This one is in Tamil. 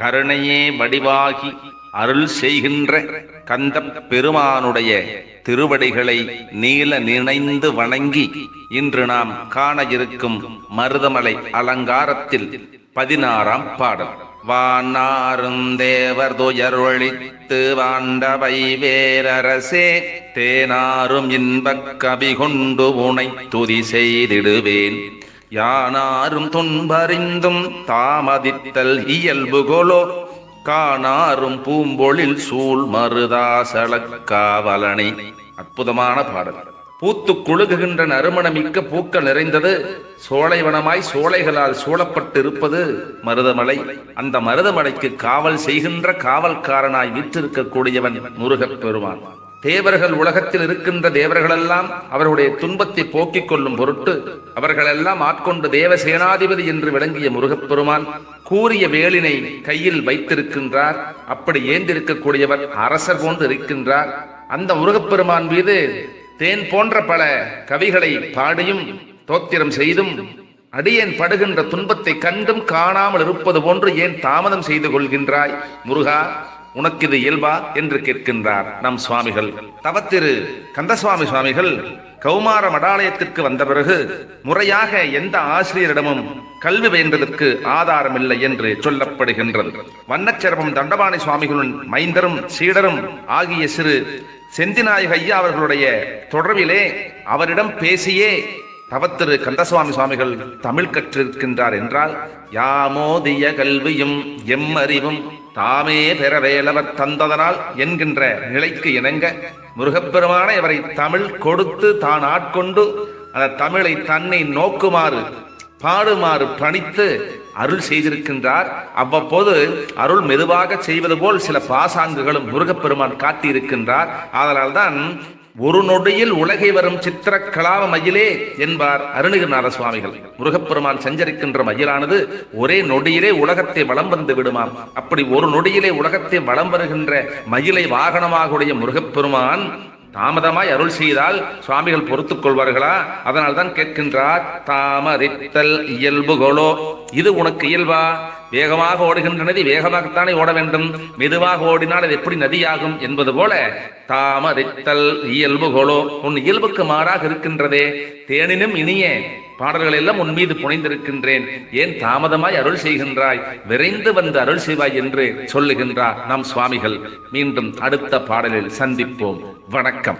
கருணையே வடிவாகி அருள் செய்கின்ற கந்த பெருமானுடைய திருவடிகளை நீல நினைந்து வணங்கி இன்று நாம் காண இருக்கும் மருதமலை அலங்காரத்தில் பதினாறாம் பாடல். வானாரும் தேவர் துயர் வாண்டவை வேரரசே தேனாரும் இன்பக் கவி கொண்டு உனை துதி செய்திடுவேன். யானாரும் துன்பறிந்தும் தாமதித்தல் இயல்புகோலோ காணாரும் பூம்பொழில் சூழ் மருதாசலக்காவலனை அற்புதமான பாடல். பூத்து குழுகுகின்ற நறுமணமிக்க பூக்கள் நிறைந்தது சோலைவனமாய் சோலைகளால் சூழப்பட்டு இருப்பது மருதமலை. அந்த மருதமலைக்கு காவல் செய்கின்ற காவல்காரனாய் வீற்றிருக்கக்கூடியவன் முருகப் பெருமான். தேவர்கள் உலகத்தில் இருக்கின்ற தேவர்களெல்லாம் அவருடைய துன்பத்தை போக்கிக் கொள்ளும் பொருட்டு அவர்களெல்லாம் ஆட்கொண்டு தேவ சேனாதிபதி என்று விளங்கிய முருகப்பெருமான் கூறிய வேலினை கையில் வைத்திருக்கின்றார். அப்படி ஏந்திருக்கக்கூடியவர் அரசர் போன்று இருக்கின்றார். அந்த முருகப்பெருமான் மீது தேன் போன்ற பல கவிகளை பாடியும் தோத்திரம் செய்தும் அடியேன் படுகின்ற துன்பத்தை கண்டும் காணாமல் இருப்பது போன்று ஏன் தாமதம் செய்து கொள்கின்றாய் முருகா? உனக்கு இது இயல்பா என்று கேட்கின்றார் நம் சுவாமிகள். தவத்திரு கந்தசுவாமி சுவாமிகள் கௌமார மடாலயத்திற்கு வந்த பிறகு முறையாக எந்த ஆசிரியரிடமும் கல்வி பயின்றதற்கு ஆதாரமில்லை என்று சொல்லப்படுகின்றது. வண்ணச்சரபம் தண்டபாணி சுவாமிகளின் மைந்தரும் சீடரும் ஆகிய சிறு செந்திநாயக ஐயா அவர்களுடைய தொடர்பிலே அவரிடம் பேசியே தவத்திரு கந்தசுவாமி சுவாமிகள் தமிழ் கற்றிருக்கின்றார் என்றால் யாமோதிய கல்வியும் எம்மறிவும் தாமே பெற வேலவர் தந்ததனால் என்கின்ற நிலைக்கு இணங்க முருகப்பெருமான இவரை தமிழ் கொடுத்து தான் ஆட்கொண்டு அந்த தமிழை தன்னை நோக்குமாறு பாடுமாறு பணித்து அருள் செய்திருக்கின்றார். அவ்வப்போது அருள் மெதுவாக செய்வது போல் சில பாசாங்குகளும் முருகப்பெருமான் காட்டியிருக்கின்றார். அதனால்தான் ஒரு நொடியில் உலகை வரும் சித்திர கலாவ மயிலே என்பார் அருணகிரிநாத சுவாமிகள். முருகப்பெருமான் சஞ்சரிக்கின்ற மயிலானது ஒரே நொடியிலே உலகத்தை வலம் வந்து விடுமாம். அப்படி ஒரு நொடியிலே உலகத்தை வலம் வருகின்ற மயிலை வாகனமாக உடைய முருகப்பெருமான் தாமதமாய் அருள் செய்தால் சுவாமிகள் பொறுத்துக் கொள்வார்களா? அதனால் தான் கேட்கின்றார் தாமரித்தல் இயல்புகளோ? இது உனக்கு இயல்பா? வேகமாக ஓடுகின்ற நதி வேகமாகத்தானே ஓட வேண்டும்? மெதுவாக ஓடினால் அது எப்படி நதியாகும் என்பது போல தாமதித்தல் இயல்புகளோ உன் இயல்புக்கு மாறாக இருக்கின்றதே. தேனினும் இனிய பாடல்கள் எல்லாம் உன் மீது புனைந்திருக்கின்றேன். ஏன் தாமதமாய் அருள் செய்கின்றாய்? விரைந்து வந்து அருள் செய்வாய் என்று சொல்லுகின்றார். நம் சுவாமிகள் மீண்டும் அடுத்த பாடலில் சந்திப்போம். வணக்கம்.